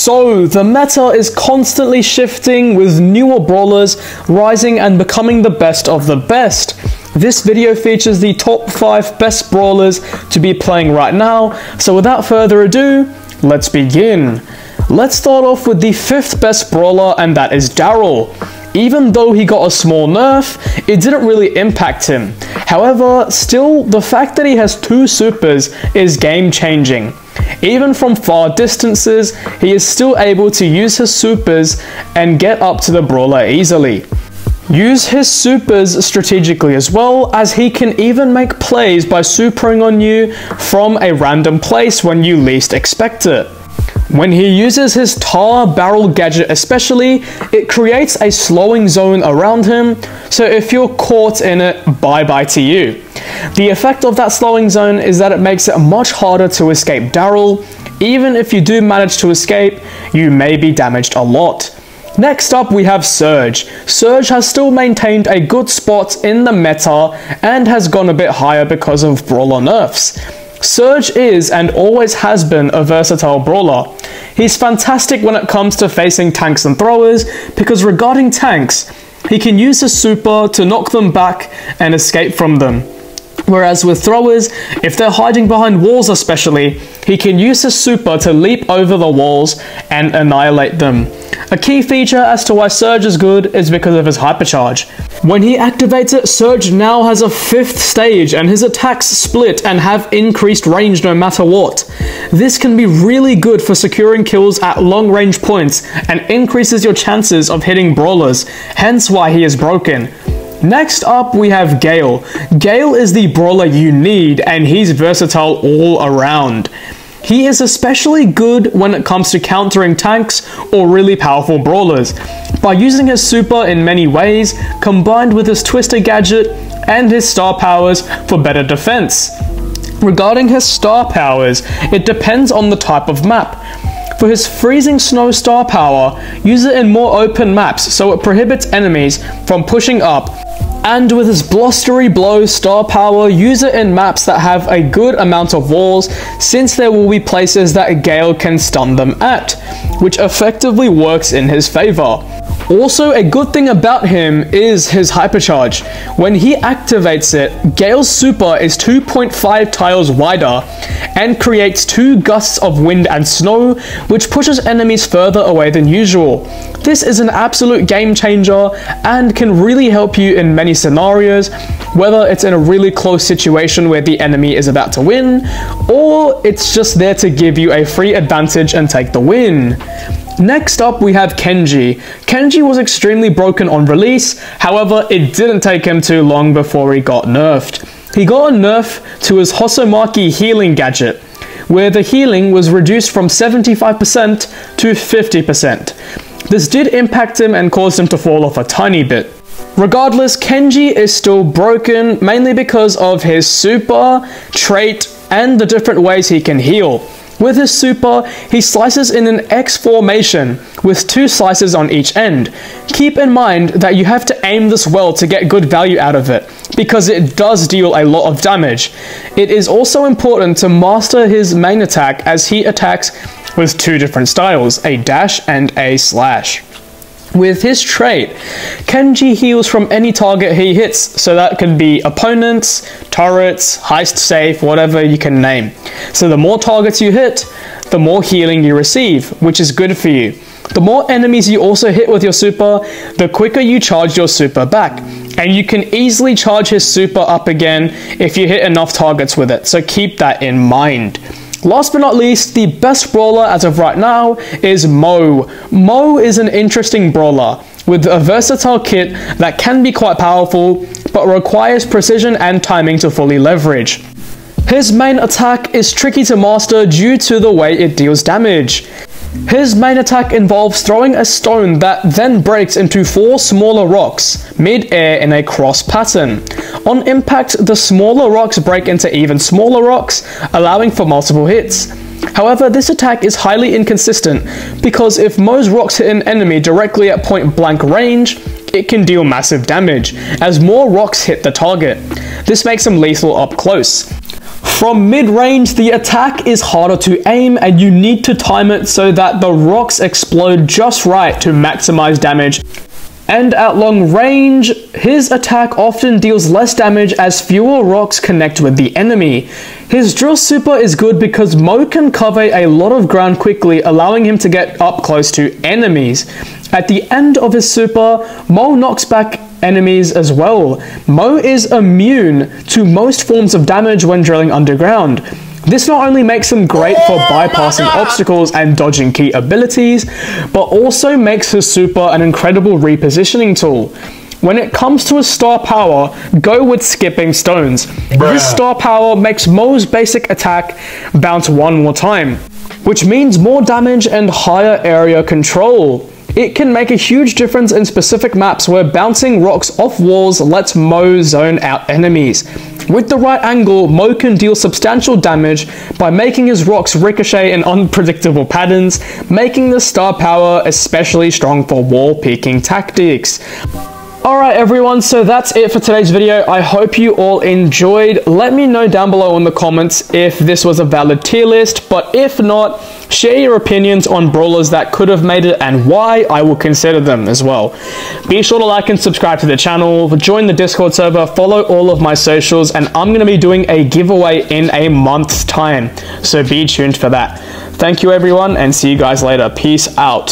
So, the meta is constantly shifting with newer brawlers rising and becoming the best of the best. This video features the top 5 best brawlers to be playing right now, so without further ado, let's begin. Let's start off with the 5th best brawler and that is Daryl. Even though he got a small nerf, it didn't really impact him. However, still, the fact that he has two supers is game changing. Even from far distances, he is still able to use his supers and get up to the brawler easily. Use his supers strategically as well, as he can even make plays by supering on you from a random place when you least expect it. When he uses his tar barrel gadget especially, it creates a slowing zone around him, so if you're caught in it, bye bye to you. The effect of that slowing zone is that it makes it much harder to escape Daryl. Even if you do manage to escape, you may be damaged a lot. Next up we have Surge. Surge has still maintained a good spot in the meta and has gone a bit higher because of brawler nerfs. Surge is and always has been a versatile brawler. He's fantastic when it comes to facing tanks and throwers because regarding tanks, he can use his super to knock them back and escape from them. Whereas with throwers, if they're hiding behind walls especially, he can use his super to leap over the walls and annihilate them. A key feature as to why Surge is good is because of his hypercharge. When he activates it, Surge now has a fifth stage and his attacks split and have increased range no matter what. This can be really good for securing kills at long range points and increases your chances of hitting brawlers, hence why he is broken. Next up, we have Gale. Gale is the brawler you need, and he's versatile all around. He is especially good when it comes to countering tanks or really powerful brawlers. By using his super in many ways, combined with his twister gadget and his star powers for better defense. Regarding his star powers, it depends on the type of map. For his freezing snow star power, use it in more open maps so it prohibits enemies from pushing up and with his blustery blow star power, use it in maps that have a good amount of walls since there will be places that Gale can stun them at, which effectively works in his favor. Also, a good thing about him is his hypercharge. When he activates it, Gale's super is 2.5 tiles wider and creates two gusts of wind and snow, which pushes enemies further away than usual. This is an absolute game changer and can really help you in many scenarios, whether it's in a really close situation where the enemy is about to win, or it's just there to give you a free advantage and take the win. Next up, we have Kenji. Kenji was extremely broken on release, however, it didn't take him too long before he got nerfed. He got a nerf to his Hosomaki healing gadget, where the healing was reduced from 75% to 50%. This did impact him and caused him to fall off a tiny bit. Regardless, Kenji is still broken, mainly because of his super, trait, and the different ways he can heal. With his super, he slices in an X formation with two slices on each end. Keep in mind that you have to aim this well to get good value out of it, because it does deal a lot of damage. It is also important to master his main attack as he attacks with two different styles, a dash and a slash. With his trait, Kenji heals from any target he hits, so that could be opponents, turrets, heist safe, whatever you can name. So the more targets you hit, the more healing you receive, which is good for you. The more enemies you also hit with your super, the quicker you charge your super back. And you can easily charge his super up again if you hit enough targets with it, so keep that in mind. Last but not least, the best brawler as of right now is Moe. Moe is an interesting brawler with a versatile kit that can be quite powerful, but requires precision and timing to fully leverage. His main attack is tricky to master due to the way it deals damage. His main attack involves throwing a stone that then breaks into four smaller rocks, mid-air in a cross pattern. On impact, the smaller rocks break into even smaller rocks, allowing for multiple hits. However, this attack is highly inconsistent, because if Moe's rocks hit an enemy directly at point blank range, it can deal massive damage, as more rocks hit the target. This makes him lethal up close. From mid-range, the attack is harder to aim and you need to time it so that the rocks explode just right to maximize damage. And at long range, his attack often deals less damage as fewer rocks connect with the enemy. His drill super is good because Moe can cover a lot of ground quickly, allowing him to get up close to enemies. At the end of his super, Moe knocks back enemies as well. Moe is immune to most forms of damage when drilling underground. This not only makes him great for oh bypassing obstacles and dodging key abilities, but also makes his super an incredible repositioning tool. When it comes to his star power, go with skipping stones. Bruh. This star power makes Moe's basic attack bounce one more time, which means more damage and higher area control. It can make a huge difference in specific maps where bouncing rocks off walls lets Moe zone out enemies. With the right angle, Moe can deal substantial damage by making his rocks ricochet in unpredictable patterns, making the star power especially strong for wall peeking tactics. Alright everyone, so that's it for today's video. I hope you all enjoyed. Let me know down below in the comments if this was a valid tier list, but if not, share your opinions on brawlers that could have made it and why I will consider them as well. Be sure to like and subscribe to the channel, join the Discord server, follow all of my socials, and I'm going to be doing a giveaway in a month's time, so be tuned for that. Thank you everyone, and see you guys later. Peace out.